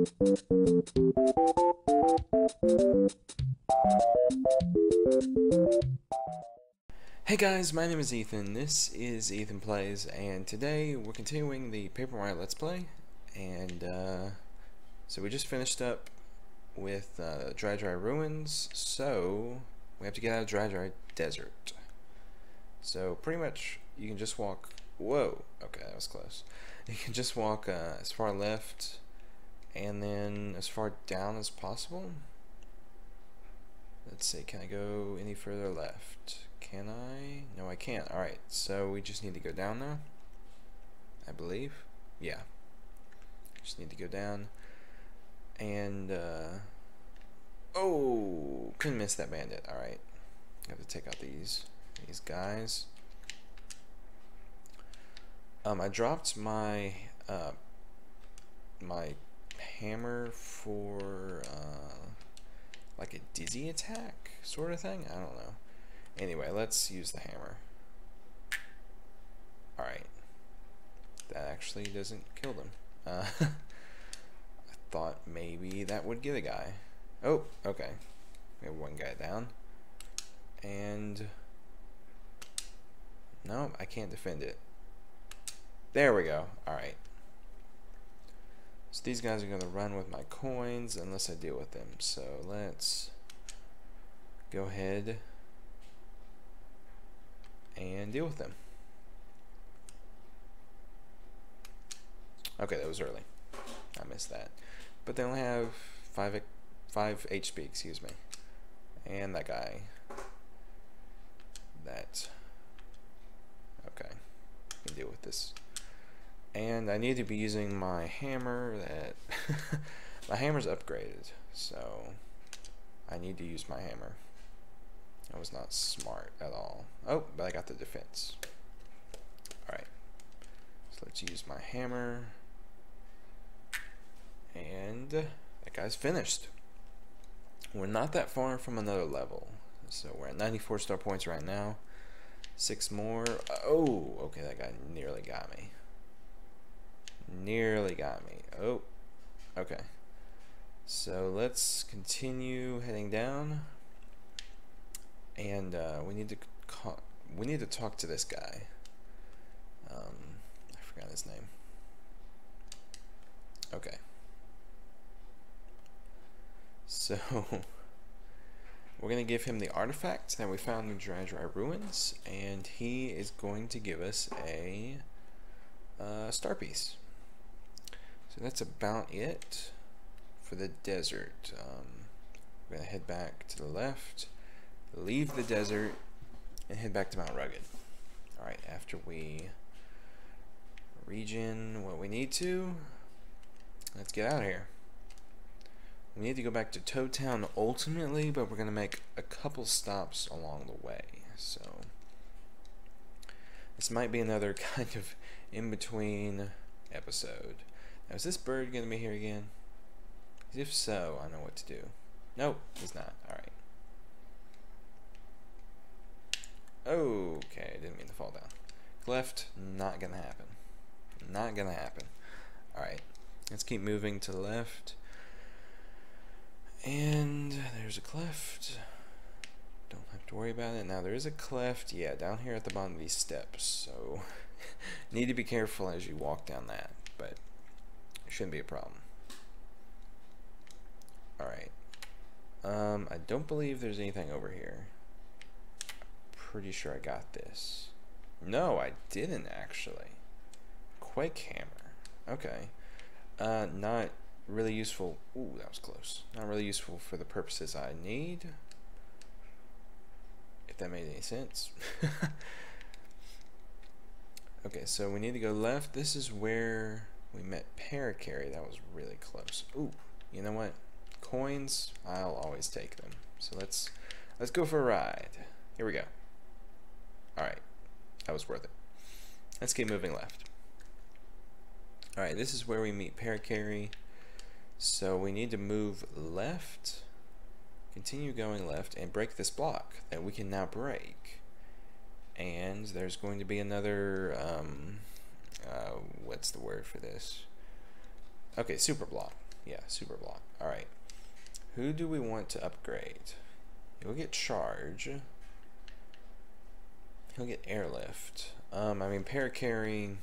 Hey guys, my name is Ethan. This is Ethan Plays, and today we're continuing the Paper Mario Let's Play. And uh, so we just finished up with uh, Dry Dry Ruins, so we have to get out of Dry Dry Desert. So pretty much you can just walk. Whoa, okay, that was close. You can just walk uh, as far left and then as far down as possible. Let's see, can I go any further left? Can I? No, I can't. Alright, so we just need to go down now. I believe. Yeah. Just need to go down. And, uh... Oh! Couldn't miss that bandit. Alright. Have to take out these, these guys. Um, I dropped my, uh, my hammer for, uh, like a dizzy attack sort of thing? I don't know. Anyway, let's use the hammer. Alright. That actually doesn't kill them. Uh, I thought maybe that would get a guy. Oh, okay. We have one guy down. And... No, I can't defend it. There we go. Alright. So these guys are going to run with my coins unless I deal with them. So let's go ahead and deal with them. Okay, that was early. I missed that. But they only have 5, five HP, excuse me. And that guy. That. Okay. Can deal with this. And I need to be using my hammer that... my hammer's upgraded, so I need to use my hammer. I was not smart at all. Oh, but I got the defense. Alright. So let's use my hammer. And that guy's finished. We're not that far from another level. So we're at 94 star points right now. Six more. Oh, okay, that guy nearly got me. Nearly got me. Oh, okay. So let's continue heading down and uh, we need to we need to talk to this guy. Um, I forgot his name. Okay. So we're gonna give him the artifact that we found in Dry Dry Ruins, and he is going to give us a uh, star piece. So that's about it for the desert. Um, we're gonna head back to the left leave the desert and head back to Mount Rugged. Alright, after we regen what we need to, let's get out of here. We need to go back to Toad Town ultimately, but we're going to make a couple stops along the way. So, this might be another kind of in-between episode. Now, is this bird going to be here again? If so, I know what to do. Nope, he's not. Alright. Okay, didn't mean to fall down. Cleft, not gonna happen. Not gonna happen. Alright, let's keep moving to the left. And there's a cleft. Don't have to worry about it. Now there is a cleft, yeah, down here at the bottom of these steps. So need to be careful as you walk down that, but shouldn't be a problem. Alright. Um, I don't believe there's anything over here pretty sure I got this. No, I didn't actually. Quake Hammer. Okay. Uh, not really useful. Ooh, that was close. Not really useful for the purposes I need. If that made any sense. okay, so we need to go left. This is where we met Parakarry. That was really close. Ooh, you know what? Coins, I'll always take them. So let's let's go for a ride. Here we go. Alright, that was worth it. Let's keep moving left. Alright, this is where we meet Parakarry. So we need to move left, continue going left, and break this block that we can now break. And there's going to be another, um, uh, what's the word for this? Okay, super block. Yeah, super block. Alright. Who do we want to upgrade? He'll get charge. He'll get airlift. Um, I mean, Parakarry.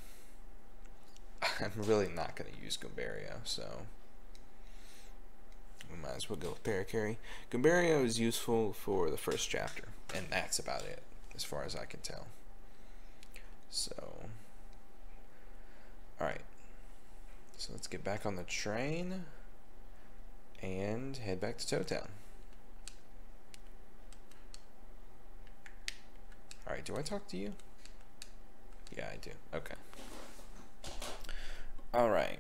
I'm really not going to use Goombario, so we might as well go with Parakarry. Goombario is useful for the first chapter, and that's about it, as far as I can tell. So, alright. So let's get back on the train and head back to Town. Alright, do I talk to you? Yeah, I do. Okay. Alright.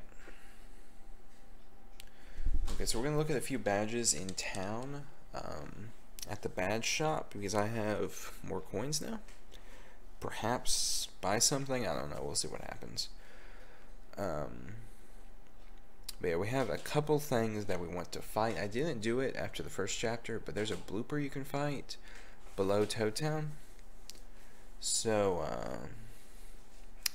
Okay, so we're going to look at a few badges in town um, at the badge shop because I have more coins now. Perhaps buy something. I don't know. We'll see what happens. Um, but yeah, we have a couple things that we want to fight. I didn't do it after the first chapter, but there's a blooper you can fight below Toad Town. So, uh,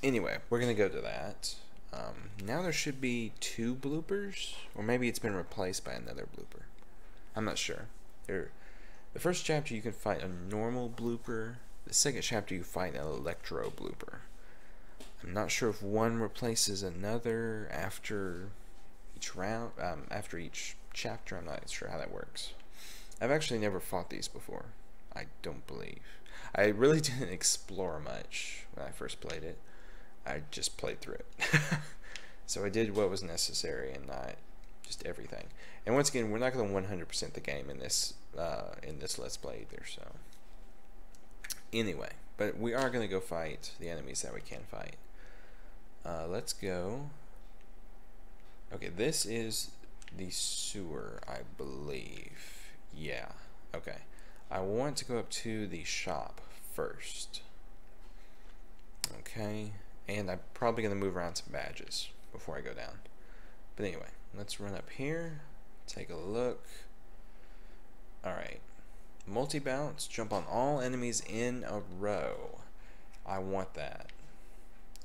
anyway, we're going to go to that. Um, now there should be two bloopers, or maybe it's been replaced by another blooper. I'm not sure. There, the first chapter you can fight a normal blooper. The second chapter you fight an electro blooper. I'm not sure if one replaces another after each round, um, after each chapter. I'm not sure how that works. I've actually never fought these before. I don't believe. I really didn't explore much when I first played it. I just played through it. so I did what was necessary and not just everything. And once again, we're not going to 100% the game in this uh, in this Let's Play either. So anyway, but we are going to go fight the enemies that we can fight. Uh, let's go. Okay, this is the sewer, I believe. Yeah. Okay. I want to go up to the shop first. Okay. And I'm probably going to move around some badges before I go down. But anyway, let's run up here, take a look. Alright. Multi-bounce, jump on all enemies in a row. I want that.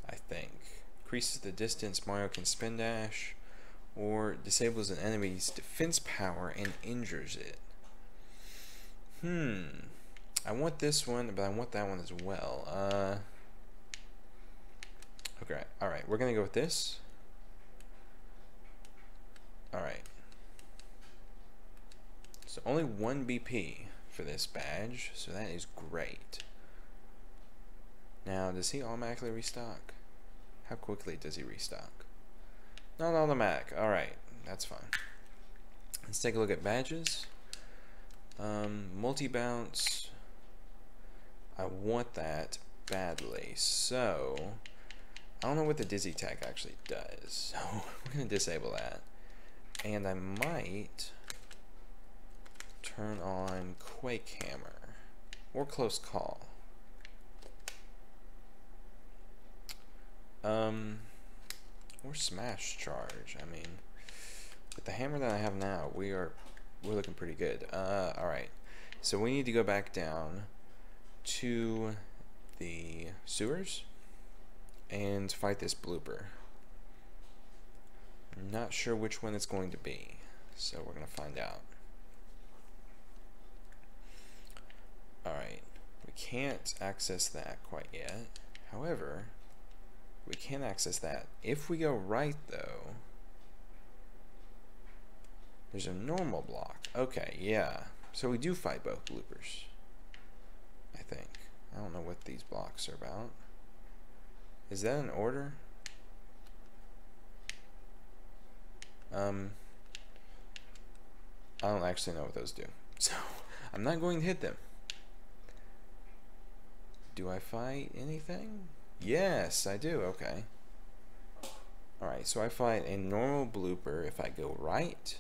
I think. Increases the distance Mario can spin dash, or disables an enemy's defense power and injures it. Hmm. I want this one, but I want that one as well. Uh... Okay, alright, we're gonna go with this. Alright. So only one BP for this badge, so that is great. Now, does he automatically restock? How quickly does he restock? Not automatic. Alright, that's fine. Let's take a look at badges. Um, multi-bounce. I want that badly. So, I don't know what the Dizzy Attack actually does, so we're going to disable that. And I might turn on Quake Hammer or Close Call. Um, or Smash Charge. I mean, with the hammer that I have now, we are we're looking pretty good. Uh, all right, so we need to go back down to the sewers and fight this blooper. Not sure which one it's going to be, so we're going to find out. Alright, we can't access that quite yet. However, we can't access that. If we go right, though, there's a normal block. Okay, yeah. So we do fight both bloopers. I think. I don't know what these blocks are about. Is that an order? Um, I don't actually know what those do. So, I'm not going to hit them. Do I fight anything? Yes, I do. Okay. Alright, so I fight a normal blooper if I go right.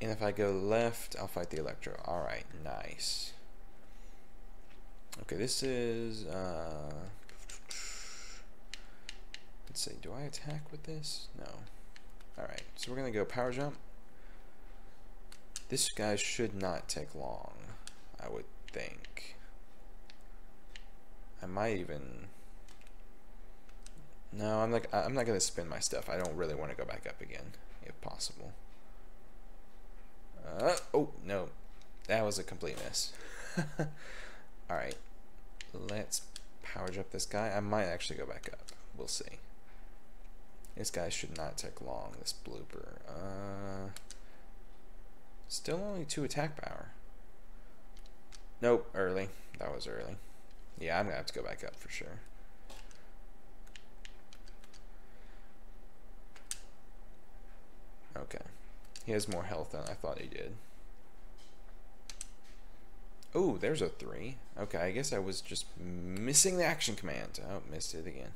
And if I go left, I'll fight the Electro. Alright, nice. Okay, this is... Uh, Let's see, do I attack with this? No. Alright, so we're going to go power jump. This guy should not take long, I would think. I might even... No, I'm like I'm not going to spin my stuff. I don't really want to go back up again if possible. Uh, oh, no. That was a complete miss. Alright. Let's power up this guy. I might actually go back up. We'll see. This guy should not take long, this blooper. Uh, still only two attack power. Nope, early. That was early. Yeah, I'm going to have to go back up for sure. Okay. He has more health than I thought he did. Oh, there's a three. Okay, I guess I was just missing the action command. Oh, missed it again.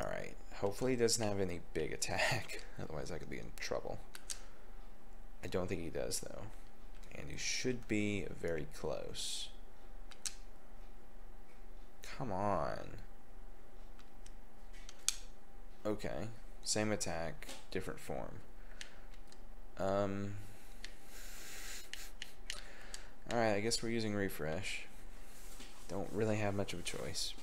Alright, hopefully he doesn't have any big attack. Otherwise I could be in trouble. I don't think he does, though. And he should be very close. Come on. Okay. Same attack, different form. Um, Alright, I guess we're using refresh. Don't really have much of a choice.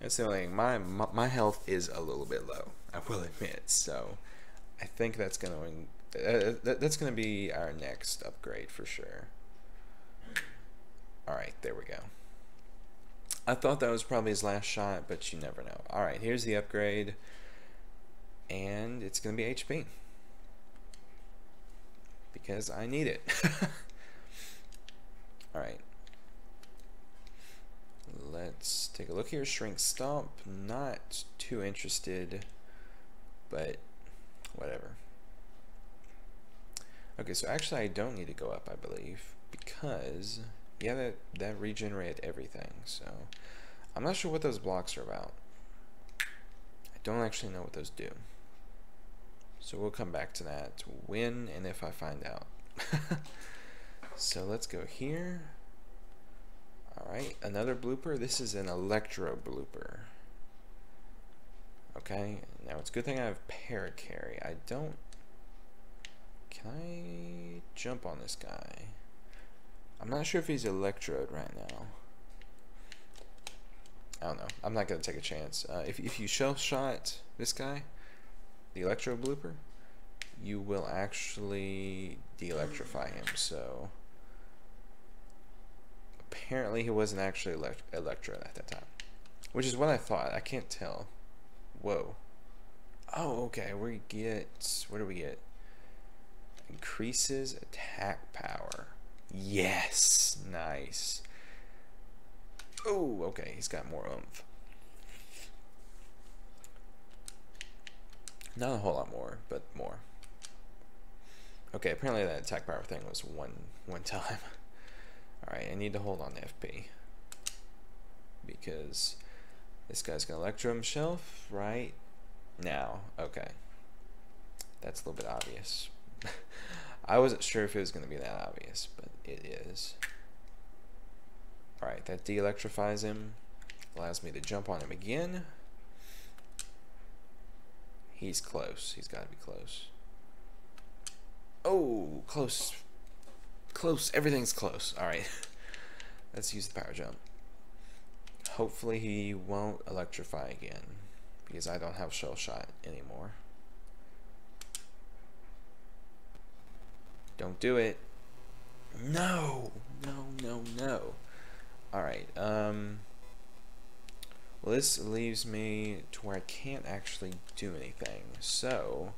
That's the only thing. My, my, health is a little bit low. I will admit. So, I think that's gonna uh, that, that's gonna be our next upgrade for sure. All right, there we go. I thought that was probably his last shot, but you never know. All right, here's the upgrade, and it's gonna be HP because I need it. All right. Let's take a look here. Shrink Stomp, not too interested, but whatever. Okay, so actually I don't need to go up, I believe, because, yeah, that, that regenerated everything, so I'm not sure what those blocks are about. I don't actually know what those do. So we'll come back to that when and if I find out. so let's go here. Alright, another blooper. This is an electro blooper. Okay, now it's a good thing I have Parakarry. I don't... Can I jump on this guy? I'm not sure if he's electrode right now. I don't know. I'm not going to take a chance. Uh, if, if you shell shot this guy, the electro blooper, you will actually de-electrify him. So apparently he wasn't actually elect electro at that time, which is what I thought. I can't tell. Whoa. Oh, okay. We get what do we get? Increases attack power. Yes, nice. Oh, okay. He's got more oomph. Not a whole lot more, but more. Okay, apparently that attack power thing was one one time. Alright, I need to hold on to FP. Because this guy's gonna Electrum Shelf right now. Okay. That's a little bit obvious. I wasn't sure if it was gonna be that obvious, but it is. Alright, that de-electrifies him. Allows me to jump on him again. He's close. He's got to be close. Oh, close. Close. Everything's close. All right. Let's use the power jump. Hopefully he won't electrify again because I don't have shell shot anymore. Don't do it. No, no, no, no. All right. Um. Well, this leaves me to where I can't actually do anything. So,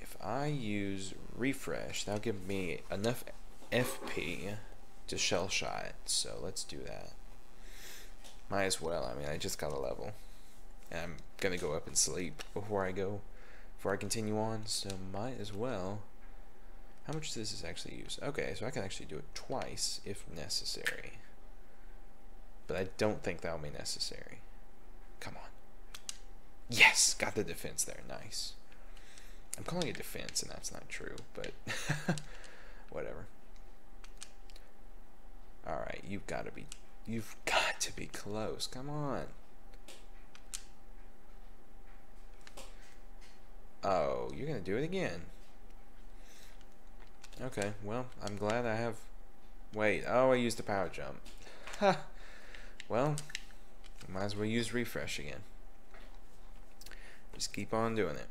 if I use refresh, that'll give me enough FP to shell shot. So let's do that. Might as well. I mean, I just got a level. And I'm to go up and sleep before I go, before I continue on. So might as well. How much does this actually use? Okay, so I can actually do it twice if necessary. But I don't think that'll be necessary. Come on. Yes, got the defense there. Nice. I'm calling it defense, and that's not true, but whatever. Alright, you've got to be... You've got to be close. Come on. Oh, you're going to do it again. Okay, well, I'm glad I have... Wait, oh, I used the power jump. Ha! well, might as well use refresh again. Just keep on doing it.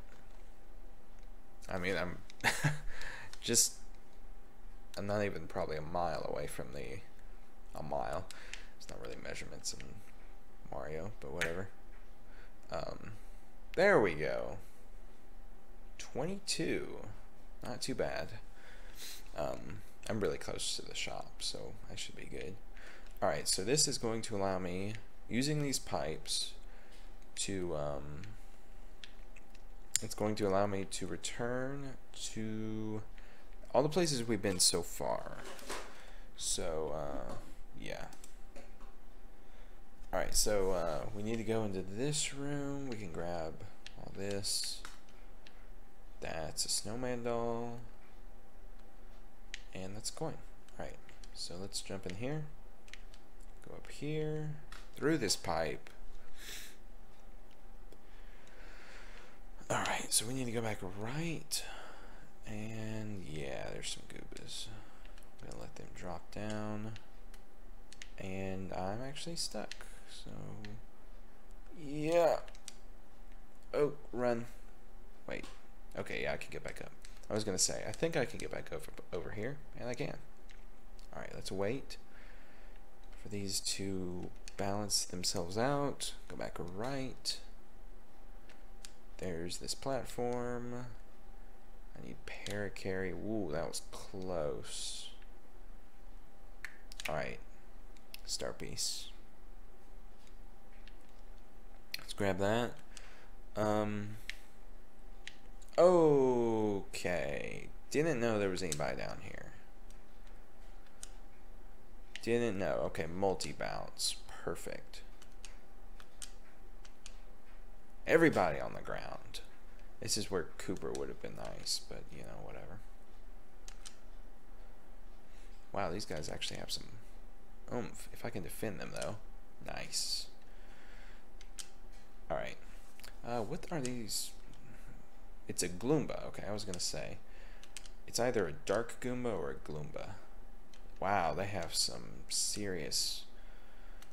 I mean, I'm just, I'm not even probably a mile away from the, a mile. It's not really measurements in Mario, but whatever. Um, there we go. 22. Not too bad. Um, I'm really close to the shop, so I should be good. Alright, so this is going to allow me, using these pipes, to, um, it's going to allow me to return to all the places we've been so far. So, uh, yeah. Alright, so uh, we need to go into this room. We can grab all this. That's a snowman doll. And that's coin. Alright, so let's jump in here. Go up here. Through this pipe. Alright, so we need to go back right. And yeah, there's some Goombas. I'm gonna let them drop down. And I'm actually stuck. So yeah. Oh, run. Wait. Okay, yeah, I can get back up. I was gonna say, I think I can get back over over here, and I can. Alright, let's wait for these to balance themselves out. Go back right. There's this platform. I need Parakarry. Ooh, that was close. Alright. Star piece. Let's grab that. Um. Okay. Didn't know there was anybody down here. Didn't know. Okay, multi-bounce. Perfect. Everybody on the ground. This is where Kooper would have been nice, but you know, whatever. Wow, these guys actually have some oomph. If I can defend them, though. Nice. Alright. Uh, what are these? It's a Gloomba. Okay, I was going to say. It's either a Dark Goomba or a Gloomba. Wow, they have some serious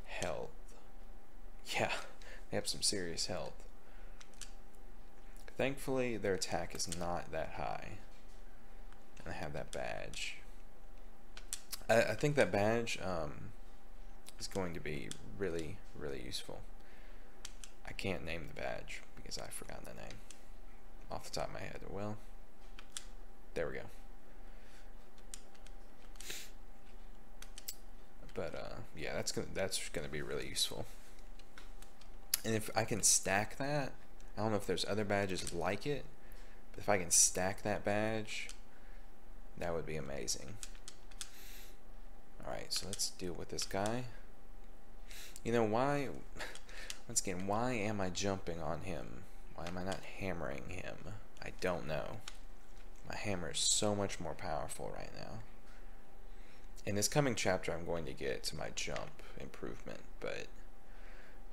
health. Yeah, they have some serious health. Thankfully, their attack is not that high. And I have that badge. I, I think that badge um, is going to be really, really useful. I can't name the badge because I've forgotten the name off the top of my head. Well, there we go. But uh, yeah, that's gonna that's gonna be really useful. And if I can stack that, I don't know if there's other badges like it, but if I can stack that badge, that would be amazing. Alright, so let's deal with this guy. You know, why, once again, why am I jumping on him? Why am I not hammering him? I don't know. My hammer is so much more powerful right now. In this coming chapter, I'm going to get to my jump improvement, but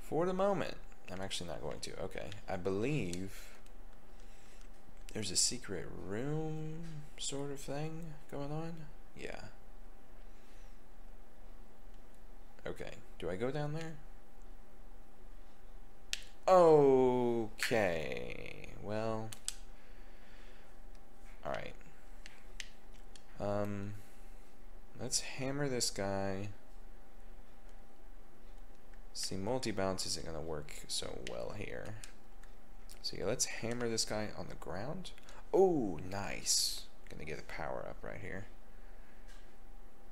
for the moment, I'm actually not going to. Okay, I believe there's a secret room sort of thing going on. Yeah. Okay, do I go down there? Okay, well, alright. Um, let's hammer this guy. See, multi-bounce isn't going to work so well here. So yeah, let's hammer this guy on the ground. Oh, nice. Gonna get a power up right here.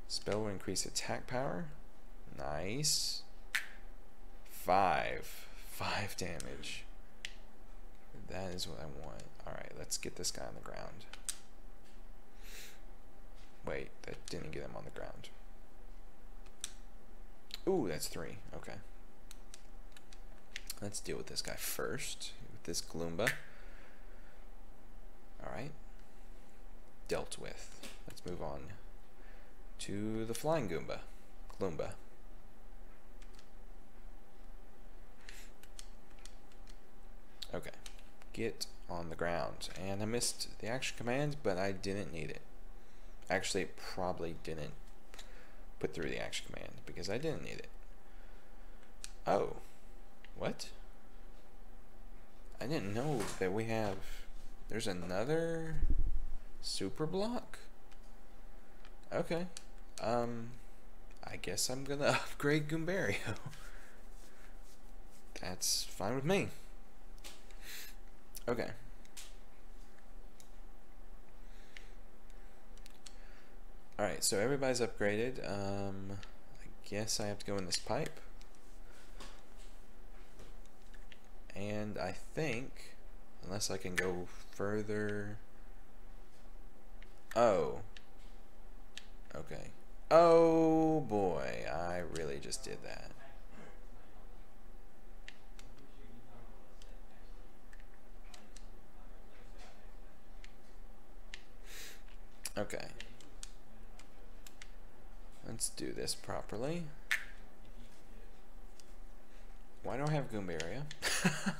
Spell will increase attack power. Nice. Five. Five damage. That is what I want. Alright, let's get this guy on the ground. Wait, that didn't get him on the ground. Ooh, that's three. Okay. Let's deal with this guy first, with this Gloomba. Alright. Dealt with. Let's move on to the Flying Goomba. Gloomba. Okay. Get on the ground. And I missed the action command, but I didn't need it. Actually, probably didn't put through the action command because I didn't need it. Oh. What? I didn't know that we have. There's another super block. Okay. Um, I guess I'm gonna upgrade Goombario. That's fine with me. Okay. Alright, so everybody's upgraded. Um, I guess I have to go in this pipe. And I think, unless I can go further... Oh. Okay. Oh boy, I really just did that. Okay. Let's do this properly. Why do I have Goombario?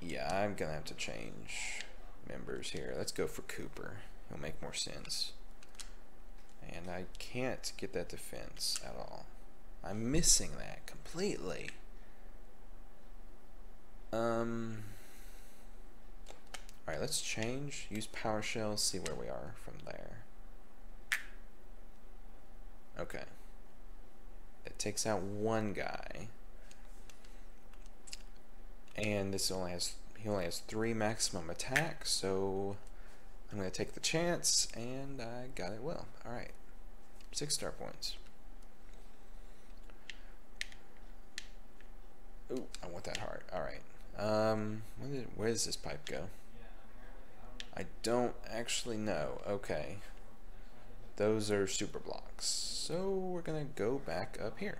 yeah, I'm gonna have to change members here. Let's go for Kooper. He'll make more sense. And I can't get that defense at all. I'm missing that completely. Um. Alright, let's change. Use PowerShell, see where we are from there. Okay. It takes out one guy. And this only has he only has three maximum attack, so I'm gonna take the chance and I got it well. Alright. Six star points. Ooh, I want that heart. Alright. Um where, did, where does this pipe go? Don't actually know. Okay. Those are super blocks. So we're going to go back up here.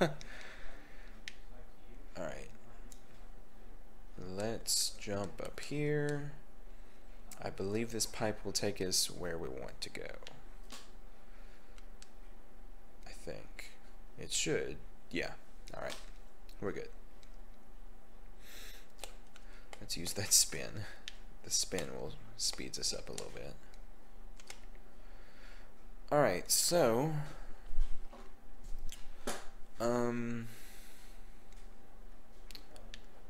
Alright. Let's jump up here. I believe this pipe will take us where we want to go. I think. It should. Yeah. Alright. We're good. Let's use that spin. The spin will speeds us up a little bit. Alright, so um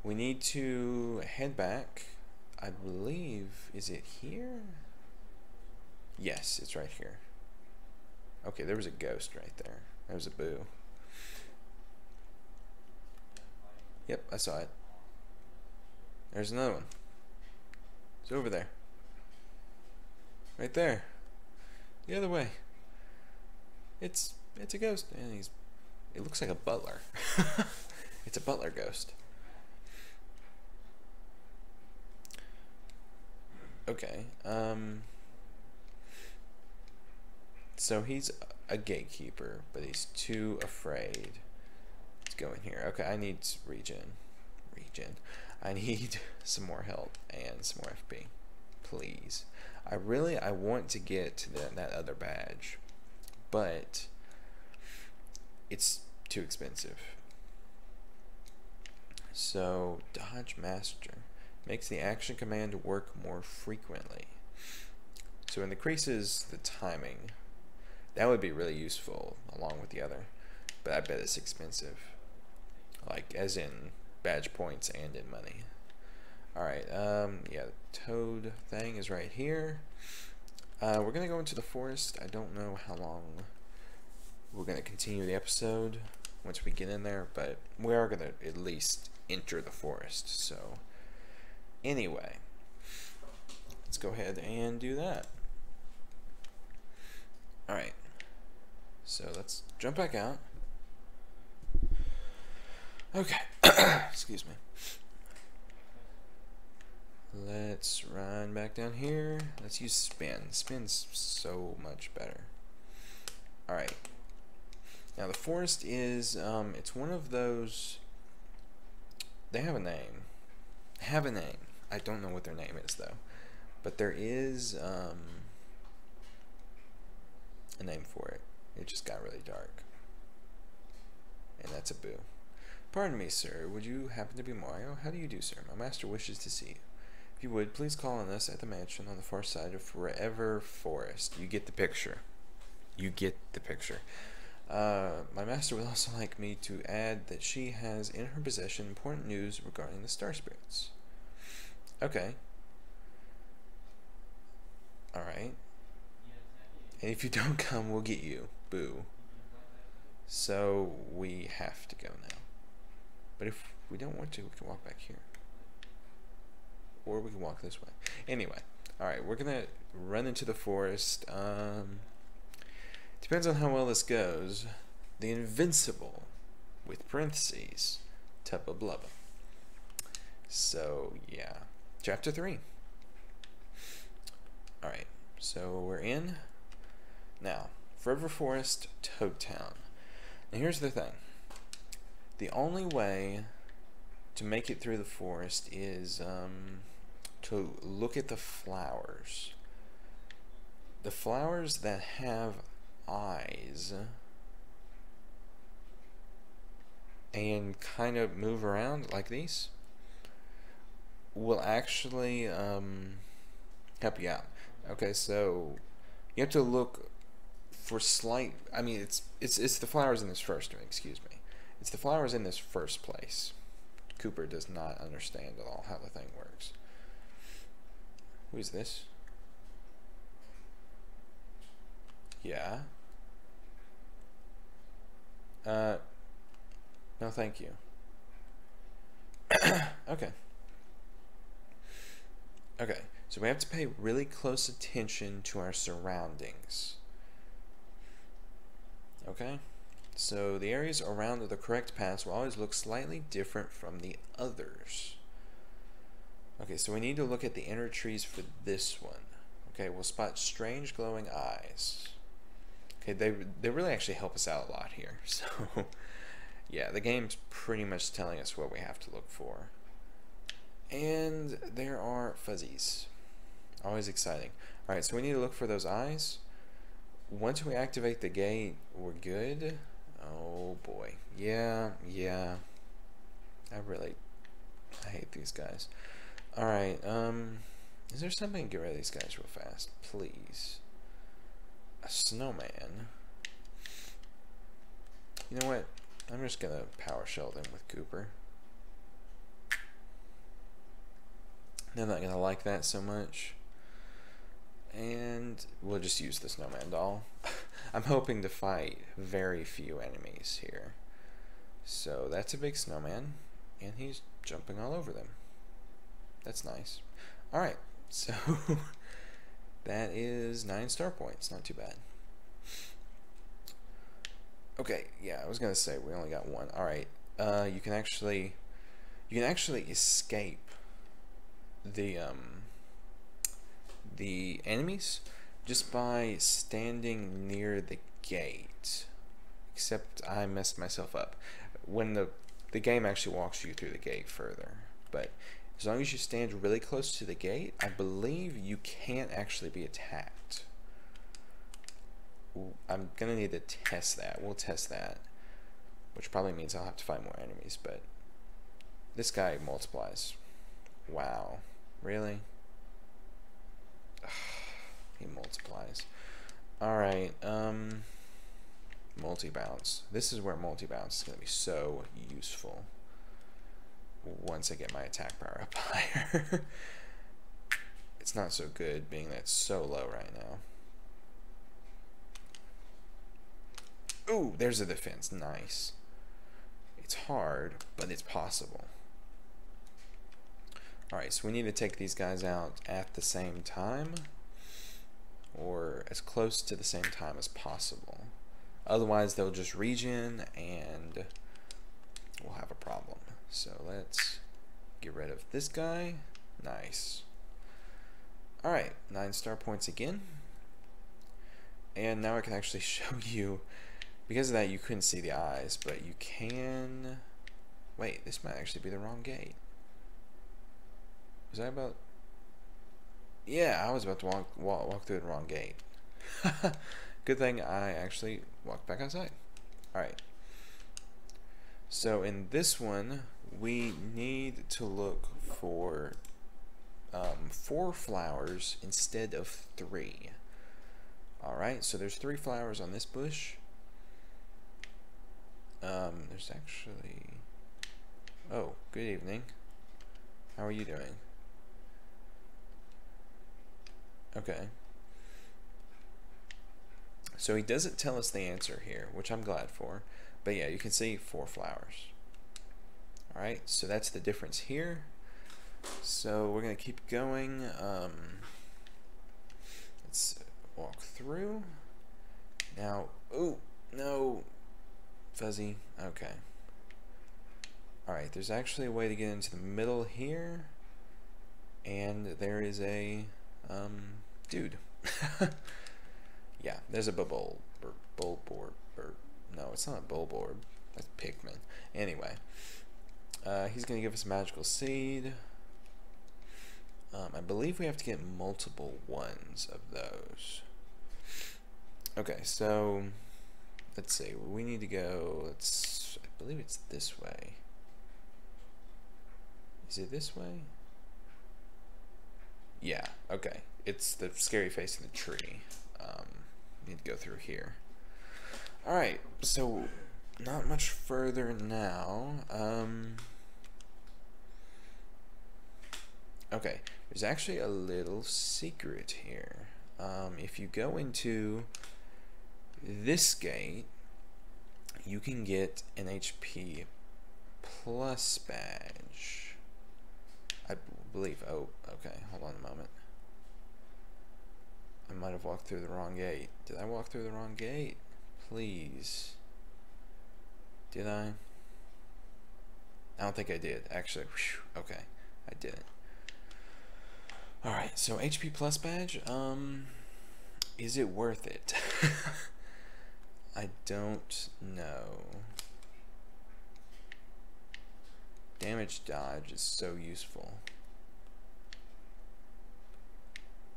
we need to head back. I believe is it here? Yes, it's right here. Okay, there was a ghost right there. There was a boo. Yep, I saw it. There's another one. It's over there. Right there. The other way. It's it's a ghost, and he's. It looks like a butler. it's a butler ghost. Okay. Um. So he's a gatekeeper, but he's too afraid to go in here. Okay, I need regen. Regen. I need some more help and some more FP. Please. I really I want to get to that, that other badge but it's too expensive. So Dodge Master makes the action command work more frequently. So increases the timing. That would be really useful along with the other, but I bet it's expensive. Like as in badge points and in money. Alright, um, yeah, the toad thing is right here. Uh, we're to go into the forest. I don't know how long we're to continue the episode once we get in there, but we are to at least enter the forest. So, anyway, let's go ahead and do that. Alright, so let's jump back out. Okay, excuse me. Let's run back down here. Let's use spin. Spin's so much better. Alright. Now the forest is, um, it's one of those, they have a name. Have a name. I don't know what their name is though. But there is, um, a name for it. It just got really dark. And that's a boo. Pardon me, sir. Would you happen to be Mario? How do you do, sir? My master wishes to see you. If you would, please call on us at the mansion on the far side of Forever Forest. You get the picture. You get the picture. Uh, my master would also like me to add that she has in her possession important news regarding the Star Spirits. Okay. Alright. And if you don't come, we'll get you. Boo. So we have to go now. But if we don't want to, we can walk back here. Or we can walk this way. Anyway. Alright, we're gonna run into the forest. Um, depends on how well this goes. The Invincible, with parentheses, Tubba Blubba. So, yeah. Chapter 3. Alright, so we're in. Now, Forever Forest, Toad Town. Now here's the thing. The only way to make it through the forest is um, to look at the flowers. The flowers that have eyes and kind of move around like these will actually um, help you out. Okay, so you have to look for slight. I mean, it's it's it's the flowers in this first. Excuse me, it's the flowers in this first place. Kooper does not understand at all how the thing works. Who is this? Yeah. Uh. No, thank you. okay. Okay, so we have to pay really close attention to our surroundings. Okay? So the areas around the correct paths will always look slightly different from the others. Okay, so we need to look at the inner trees for this one. Okay, we'll spot strange glowing eyes. Okay, they, they really actually help us out a lot here. So, yeah, the game's pretty much telling us what we have to look for. And there are fuzzies. Always exciting. Alright, so we need to look for those eyes. Once we activate the gate, we're good. Oh boy. Yeah, yeah. I really I hate these guys. Alright, um is there something to get rid of these guys real fast? Please. A snowman. You know what? I'm just gonna power shell them with Kooper. They're not gonna like that so much. And we'll just use the snowman doll. I'm hoping to fight very few enemies here. So that's a big snowman, and he's jumping all over them. That's nice. Alright, so that is nine star points. Not too bad. Okay, yeah, I was gonna say we only got one. Alright, uh, you can actually you can actually escape the um the enemies just by standing near the gate. Except I messed myself up. When the the game actually walks you through the gate further. But as long as you stand really close to the gate, I believe you can't actually be attacked. I'm gonna need to test that. We'll test that. Which probably means I'll have to fight more enemies, but this guy multiplies. Wow. Really? He multiplies. Alright, um multi-bounce. This is where multi-bounce is going to be so useful once I get my attack power up higher. it's not so good being that it's so low right now. Ooh, there's a defense. Nice. It's hard, but it's possible. Alright, so we need to take these guys out at the same time or as close to the same time as possible. Otherwise, they'll just regen and we'll have a problem. So let's get rid of this guy. Nice. Alright, 9 star points again. And now I can actually show you, because of that you couldn't see the eyes, but you can... Wait, this might actually be the wrong gate. Was I about... Yeah, I was about to walk, walk, walk through the wrong gate. Good thing I actually walked back outside. Alright. So in this one, we need to look for um, four flowers instead of three. Alright, so there's three flowers on this bush. Um, there's actually... Oh, good evening. How are you doing? Okay. So he doesn't tell us the answer here, which I'm glad for. But yeah, you can see four flowers. Alright, so that's the difference here. So we're going to keep going. Um, let's walk through. Now, oh, no, fuzzy, okay. Alright, there's actually a way to get into the middle here. And there is a, um, dude. yeah, there's a bubble, board. no, it's not a board. that's Pikmin. Anyway, uh, he's going to give us magical seed. Um, I believe we have to get multiple ones of those. Okay, so let's see. We need to go. Let's. I believe it's this way. Is it this way? Yeah. Okay. It's the scary face in the tree. Um, need to go through here. All right. So not much further now. Um, okay. There's actually a little secret here. Um, if you go into this gate, you can get an HP plus badge. I believe. Oh, okay. Hold on a moment. I might have walked through the wrong gate. Did I walk through the wrong gate? Please. Did I? I don't think I did. Actually, whew, okay. I didn't. Alright, so HP plus badge, um, is it worth it? I don't know. Damage dodge is so useful.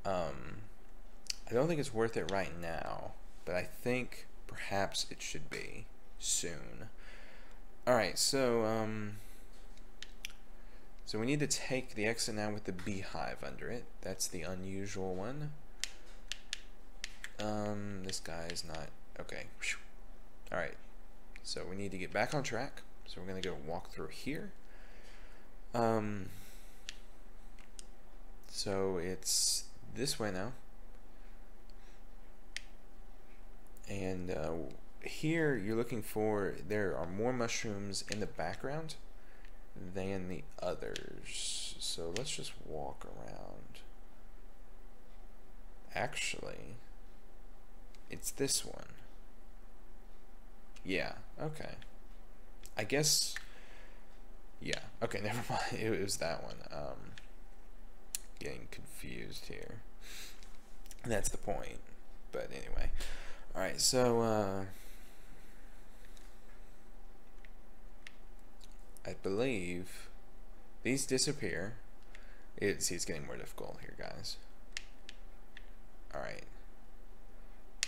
Um, I don't think it's worth it right now, but I think perhaps it should be soon. Alright, so, um, so we need to take the exit now with the beehive under it. That's the unusual one. Um, this guy is not Okay. Alright. So we need to get back on track. So we're going to go walk through here. Um, so it's this way now. And uh, here you're looking for, there are more mushrooms in the background than the others. So let's just walk around. Actually, it's this one. Yeah, okay. I guess, yeah, okay, never mind. It was that one. Um, getting confused here. That's the point. But anyway. Alright, so, uh, I believe these disappear. It's getting more difficult here, guys. Alright.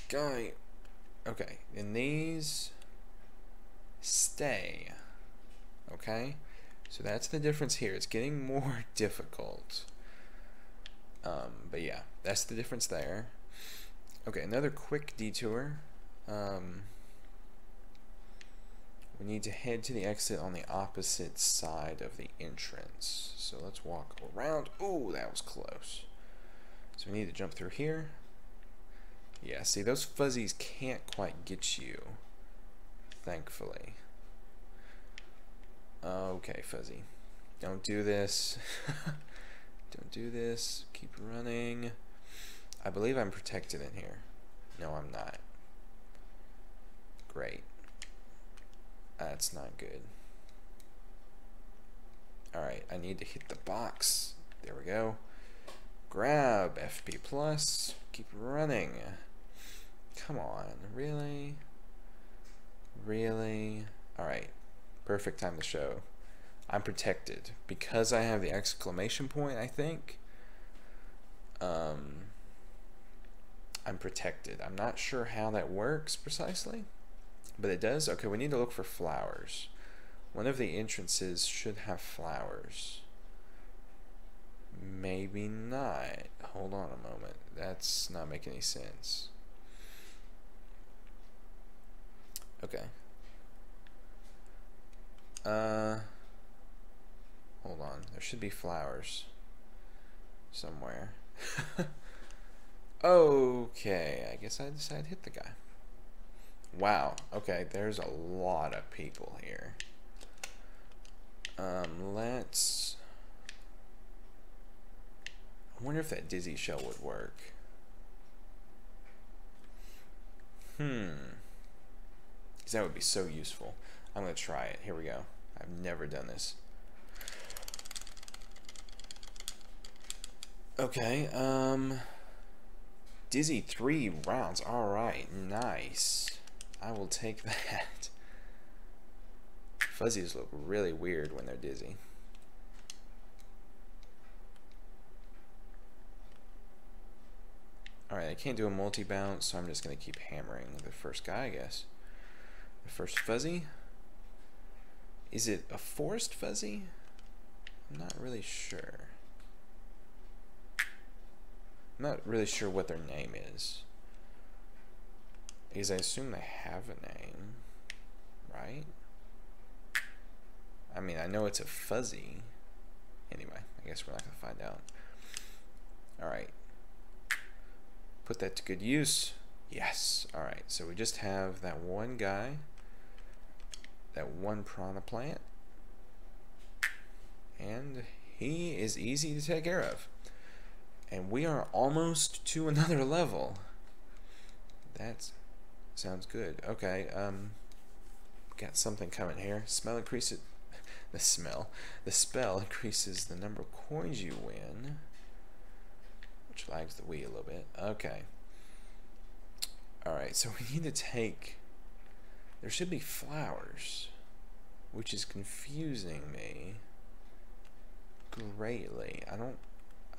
Guy. Okay, and these stay. Okay? So that's the difference here. It's getting more difficult. Um, but yeah, that's the difference there. Okay, another quick detour. Um, we need to head to the exit on the opposite side of the entrance. So let's walk around. Oh, that was close. So we need to jump through here. Yeah, see, those fuzzies can't quite get you, thankfully. Okay, Fuzzy. Don't do this. Don't do this. Keep running. I believe I'm protected in here. No, I'm not. Great. That's not good. Alright, I need to hit the box. There we go. Grab FP plus. Keep running. Come on, really? Really? Alright. Perfect time to show. I'm protected. Because I have the exclamation point, I think, um, I'm protected. I'm not sure how that works precisely, but it does. Okay, we need to look for flowers. One of the entrances should have flowers. Maybe not. Hold on a moment. That's not making any sense. Okay. Uh, hold on. There should be flowers somewhere. okay, I guess I decided to hit the guy. Wow. Okay, there's a lot of people here. Um, let's... I wonder if that dizzy shell would work. Hmm. Because that would be so useful. I'm going to try it. Here we go. I've never done this. Okay, um... Dizzy three rounds. Alright, nice. I will take that. Fuzzies look really weird when they're dizzy. Alright, I can't do a multi-bounce, so I'm just going to keep hammering the first guy, I guess. The first fuzzy. Is it a forest fuzzy? I'm not really sure. I'm not really sure what their name is. Because I assume they have a name, right? I mean, I know it's a fuzzy. Anyway, I guess we're not going to find out. Alright. Put that to good use. Yes. Alright, so we just have that one guy. That one Piranha Plant. And he is easy to take care of. And we are almost to another level. That Sounds good. Okay, um, got something coming here. Smell increases the smell. The spell increases the number of coins you win, which lags the Wii a little bit. Okay. Alright, so we need to take... There should be flowers, which is confusing me greatly. I don't...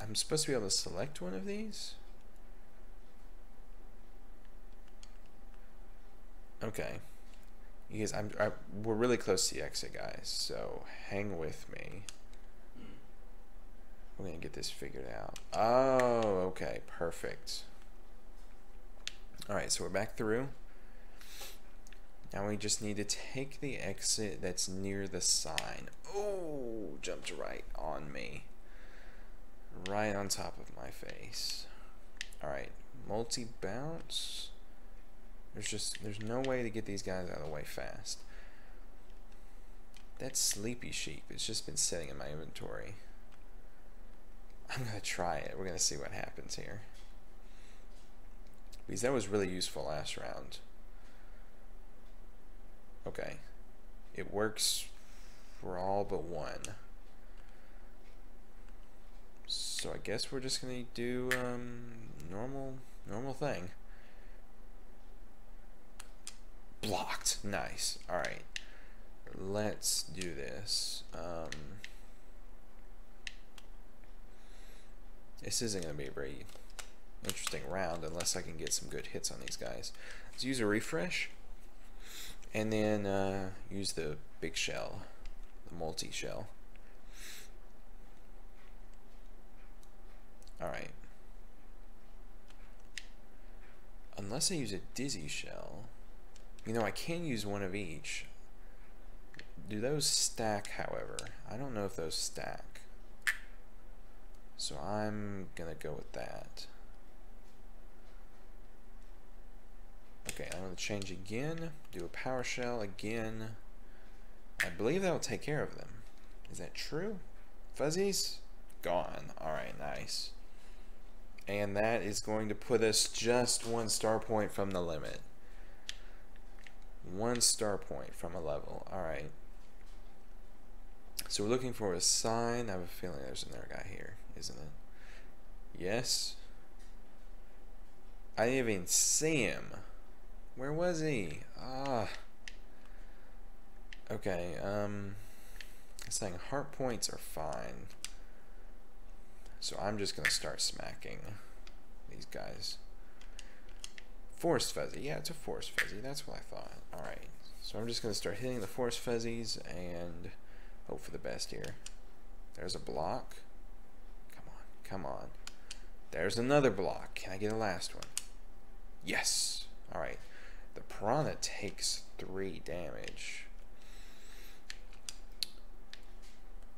I'm supposed to be able to select one of these? Okay. Because I'm, I, we're really close to the exit, guys. So hang with me. We're gonna get this figured out. Oh, okay, perfect. All right, so we're back through. Now we just need to take the exit that's near the sign. Oh, jumped right on me. Right on top of my face. All right, multi-bounce. There's just, there's no way to get these guys out of the way fast. That sleepy sheep has just been sitting in my inventory. I'm going to try it. We're going to see what happens here. Because that was really useful last round. Okay. It works for all but one. So I guess we're just going to do um, normal normal thing. Blocked. Nice. Alright. Let's do this. Um, this isn't going to be a very interesting round unless I can get some good hits on these guys. Let's use a refresh. And then uh, use the big shell. The multi-shell. Alright. Unless I use a dizzy shell... You know, I can use one of each. Do those stack, however? I don't know if those stack. So I'm to go with that. Okay, I'm to change again, do a Power Shell again. I believe that will take care of them. Is that true? Fuzzies? Gone. Alright, nice. And that is going to put us just one star point from the limit. One star point from a level. Alright. So we're looking for a sign. I have a feeling there's another guy here, isn't it? Yes. I didn't even see him. Where was he? Ah. Okay, um... Saying heart points are fine. So I'm just going to start smacking these guys. Forest Fuzzy. Yeah, it's a Forest Fuzzy. That's what I thought. Alright. So I'm just going to start hitting the Forest Fuzzies and hope for the best here. There's a block. Come on. Come on. There's another block. Can I get a last one? Yes. Alright. The Piranha takes three damage.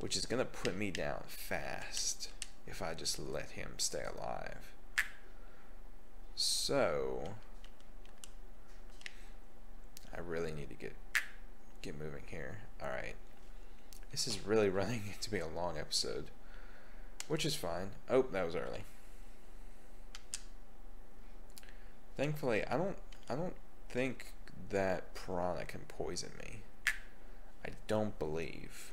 which is gonna put me down fast if I just let him stay alive. So I really need to get get moving here. Alright. This is really running to be a long episode. Which is fine. Oh, that was early. Thankfully, I don't I don't think that piranha can poison me. I don't believe.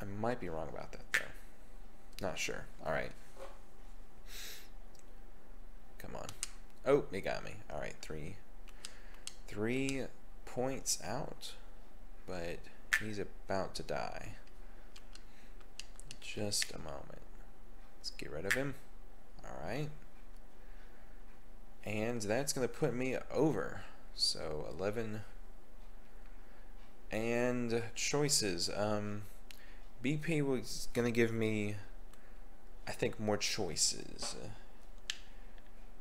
I might be wrong about that though. Not sure. Alright. Come on. Oh, he got me. Alright, three. Three points out. But he's about to die. Just a moment. Let's get rid of him. Alright. And that's going to put me over. So 11 and choices. Um, BP was going to give me, I think, more choices.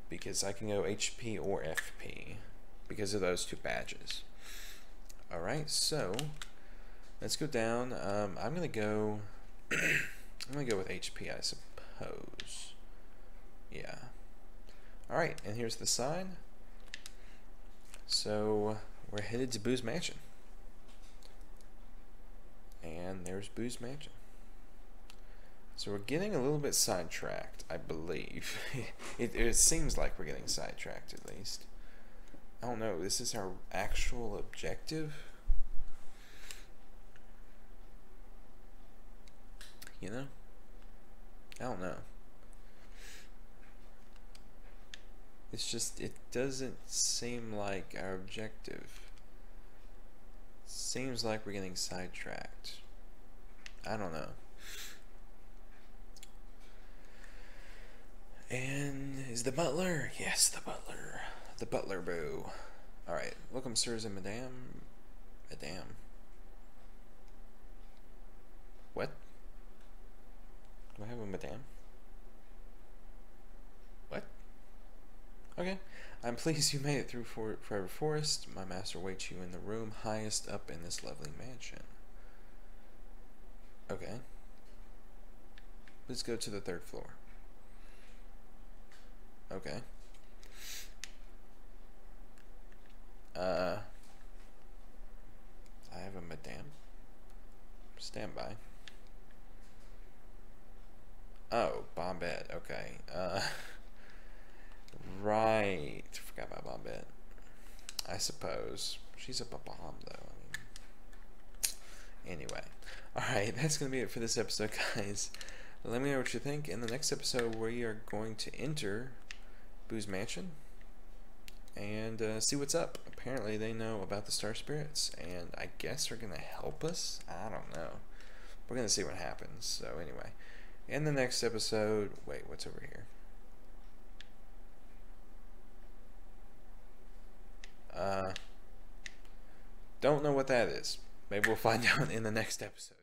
Because I can go HP or FP because of those two badges. Alright, so let's go down. Um, I'm to go, I'm to go with HP, I suppose. Yeah. Alright, and here's the sign. So we're headed to Boo's Mansion. And there's Boo's Mansion. So we're getting a little bit sidetracked, I believe. it, it seems like we're getting sidetracked at least. I don't know, this is our actual objective? You know? I don't know. It's just, it doesn't seem like our objective. Seems like we're getting sidetracked. I don't know. And is the butler? Yes, the butler. The butler boo. Alright, welcome sirs and madame. Madame. What? Do I have a madame? What? Okay. I'm pleased you made it through for Forever Forest. My master waits you in the room highest up in this lovely mansion. Okay. Let's go to the third floor. Okay. Uh, I have a madame. Stand by. Oh, Bombette. Okay. Uh. Right. Forgot about Bombette. I suppose. She's a bomb, though. I mean, anyway. Alright, that's going to be it for this episode, guys. Let me know what you think. In the next episode, we are going to enter Boo's Mansion and uh, see what's up. Apparently, they know about the Star Spirits, and I guess they're going to help us. I don't know. We're going to see what happens. So, anyway, in the next episode, wait, what's over here? Uh, don't know what that is. Maybe we'll find out in the next episode.